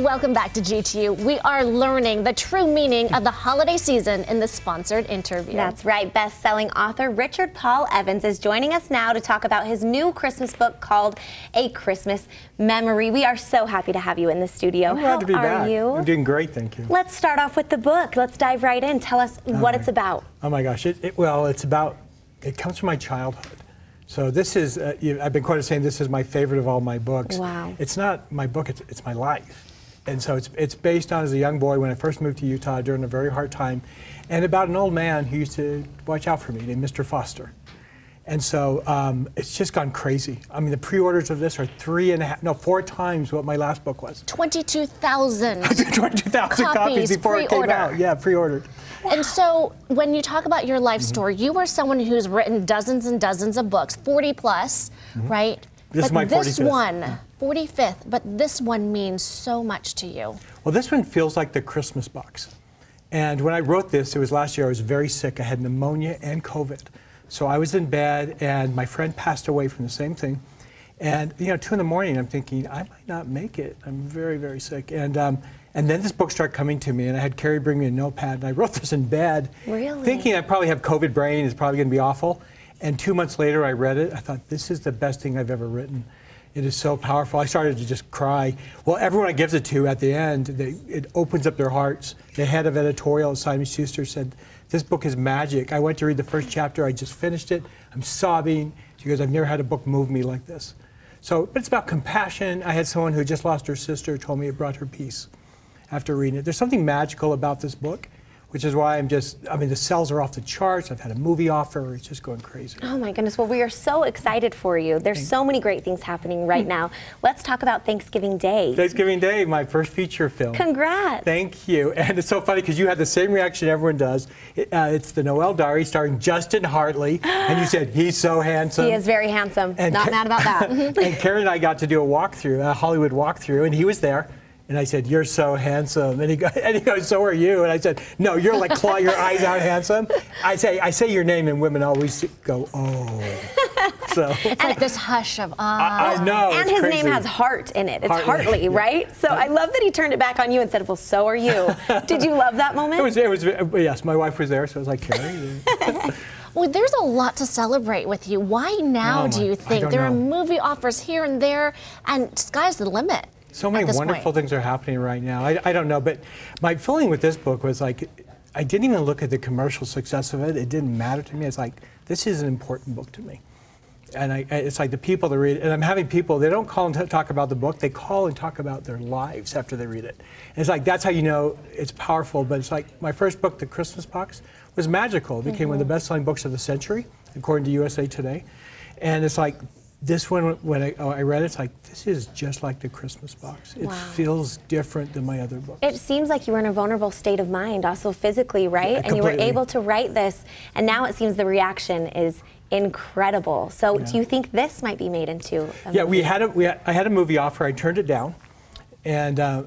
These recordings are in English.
Welcome back to GTU. We are learning the true meaning of the holiday season in the sponsored interview. That's right. Best selling author Richard Paul Evans is joining us now to talk about his new Christmas book called A Christmas Memory. We are so happy to have you in the studio. I'm glad How to be are back. you? I'm doing great, thank you. Let's start off with the book. Let's dive right in. Tell us what it's about. Oh my gosh, it, it, well, it's about, it comes from my childhood. So this is, uh, I've been quoted saying this is my favorite of all my books. Wow. It's not my book, it's, it's my life. And so it's, it's based on as a young boy when I first moved to Utah during a very hard time, and about an old man who used to watch out for me named Mr. Foster. And so um, it's just gone crazy. I mean, the pre-orders of this are three and a half, no, four times what my last book was. 22,000. 22,000 copies, Copies, before it came out. Yeah, pre-ordered. And so, when you talk about your life story, you are someone who's written dozens and dozens of books, 40 plus, right? Mm-hmm. This is but this 45th. one, 45th, but this one means so much to you. Well, this one feels like the Christmas box. And when I wrote this, it was last year, I was very sick. I had pneumonia and COVID. So I was in bed, and my friend passed away from the same thing. And, you know, two in the morning, I'm thinking, I might not make it. I'm very, very sick. And, um, and then this book started coming to me, and I had Keri bring me a notepad, and I wrote this in bed, Really? thinking I probably have COVID brain, it's probably going to be awful. And two months later, I read it. I thought, this is the best thing I've ever written. It is so powerful. I started to just cry. Well, everyone I gives it to at the end, they, it opens up their hearts. The head of editorial, Simon Schuster, said, This book is magic. I went to read the first chapter. I just finished it. I'm sobbing. She goes, I've never had a book move me like this. So, but it's about compassion. I had someone who just lost her sister told me it brought her peace after reading it. There's something magical about this book, which is why I'm just, I mean, the sales are off the charts. I've had a movie offer. It's just going crazy. Oh my goodness. Well, we are so excited for you. There's so many great things happening right now. Let's talk about Thanksgiving Day. Thanksgiving Day, my first feature film. Congrats. Thank you. And it's so funny because you had the same reaction everyone does. It, uh, it's the Noel Diary starring Justin Hartley. and you said, he's so handsome. He is very handsome. And Not Ka- mad about that. and Karen and I got to do a walkthrough, a Hollywood walkthrough, and he was there. And I said, "You're so handsome," and he, go, and he goes, "So are you." And I said, "No, you're like claw your eyes out, handsome." I say, I say your name, and women always go, "Oh." So It's like this hush of ah. I know. and it's his crazy. name has heart in it. It's Hartley, Hartley, yeah. right? So I love that he turned it back on you and said, "Well, so are you." Did you love that moment? It was. It was. Yes, my wife was there, so I was like, "Keri." Well, there's a lot to celebrate with you. Why now Oh, do my- you I think don't there are movie offers here and there, and sky's the limit? So many wonderful point? things are happening right now. I, I don't know, but my feeling with this book was like, I didn't even look at the commercial success of it. It didn't matter to me. It's like, this is an important book to me. And I, it's like the people that read it, and I'm having people, they don't call and t- talk about the book, they call and talk about their lives after they read it. And it's like, that's how you know it's powerful, but it's like my first book, The Christmas Box, was magical. It became one of the mm-hmm. best selling books of the century, according to USA Today. And it's like, this one, when I, oh, I read it, it's like, this is just like the Christmas box. It Wow. feels different than my other books. It seems like you were in a vulnerable state of mind, also physically, right? Yeah, and you were able to write this, and now it seems the reaction is incredible. So, do you think this might be made into? A yeah, we movie? had a, we had, I had a movie offer, I turned it down. And uh,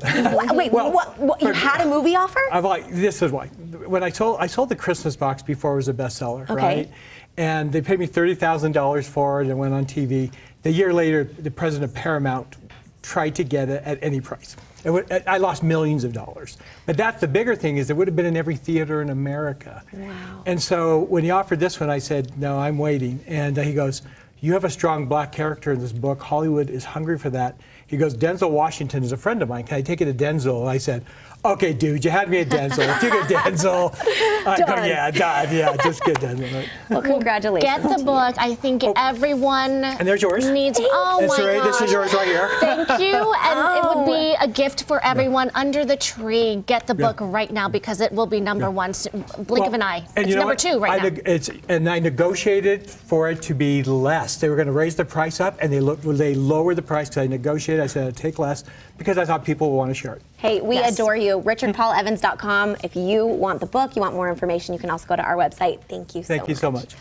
Wait, Well, what, what? You had a movie offer? I've like this is why when I sold I sold the Christmas box before it was a bestseller, Okay. right? And they paid me thirty thousand dollars for it and went on TV. The year later, the president of Paramount tried to get it at any price. It would, I lost millions of dollars. But that's the bigger thing is it would have been in every theater in America. Wow. And so when he offered this one, I said, no, I'm waiting. And he goes, you have a strong black character in this book. Hollywood is hungry for that. He goes, Denzel Washington is a friend of mine. Can I take it to Denzel? And I said, okay, dude, you had me at Denzel. If you get Denzel, I go, yeah, done. Yeah, just get Denzel. Right. Well, congratulations. Get the book. I think oh. everyone Oh. And there's yours. needs. Oh It's my right- gosh. this is yours right here. Thank you, and it would Oh. be a gift for everyone under the tree. Get the Yeah. book right now because it will be number one. soon. Blink of an eye. and It's you know number what? two right I now. it's, and I negotiated for it to be less. They were going to raise the price up, and they look, they lowered the price because I negotiated. I said I'd take less because I thought people would want to share it. Hey, we Yes. adore you. RichardPaulEvans.com. If you want the book, you want more information, you can also go to our website. Thank you so Thank you much. so much.